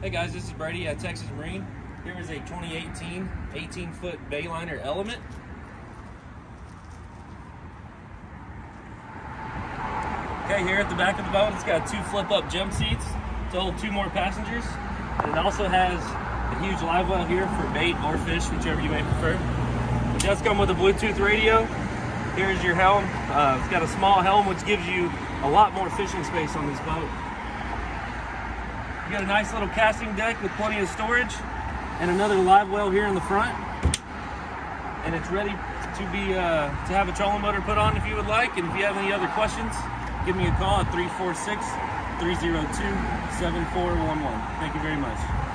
Hey guys, this is Brady at Texas Marine. Here is a 2018 18 foot Bayliner Element. Okay, here at the back of the boat, it's got two flip up jump seats to hold two more passengers. And it also has a huge live well here for bait or fish, whichever you may prefer. It does come with a Bluetooth radio. Here's your helm. Uh, it's got a small helm, which gives you a lot more fishing space on this boat. You got a nice little casting deck with plenty of storage and another live well here in the front. And it's ready to be uh, to have a trolling motor put on if you would like. And if you have any other questions, give me a call at 346 302 7411. Thank you very much.